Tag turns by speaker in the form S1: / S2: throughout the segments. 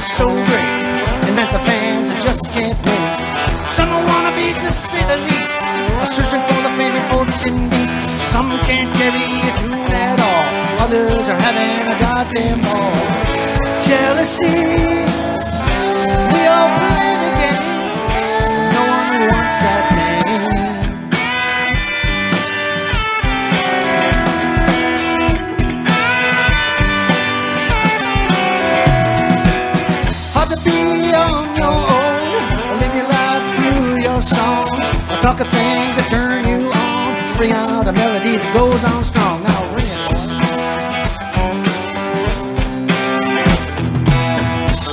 S1: so great, and that the fans are just can't wait. Some are wannabes to say the least, are searching for the fame and fortune beast. Some can't carry a tune at all, others are having a goddamn ball. Jealousy, we all play the game. Talk of things that turn you on, bring out a melody that goes on strong. Now ring boy.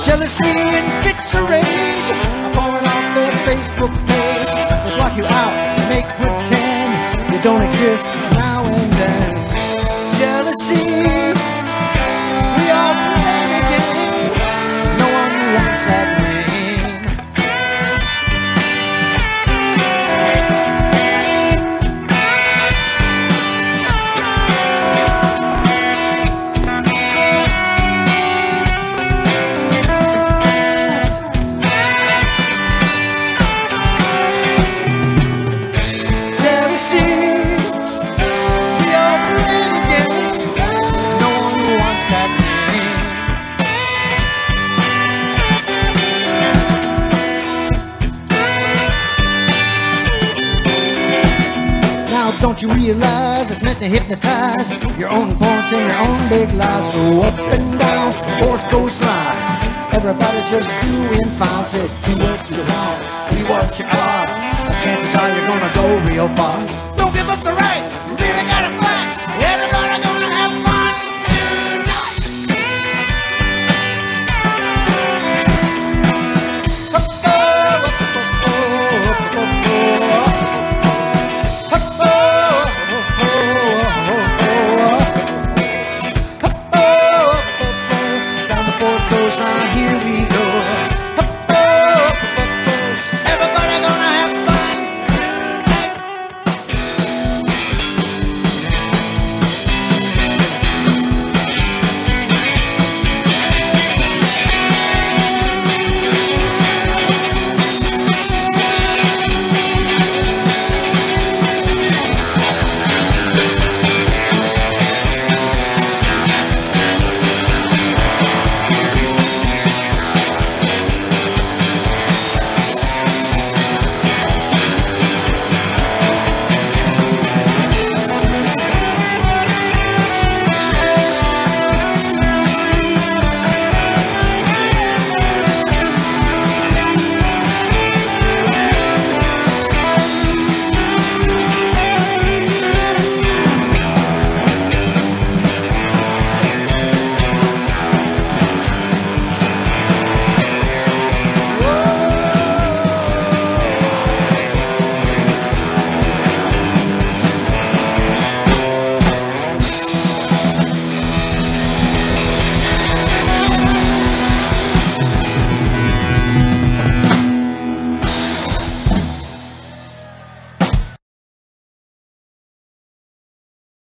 S1: Jealousy and fits of rage are pouring off their Facebook page. They block you out and make pretend you don't exist now and then. Jealousy, Don't you realize it's meant to hypnotize your own points and your own big lies? So up and down, fourth coast line. Everybody's just doing fine. Said do what you want, be what you are. Chances are you're gonna go real far.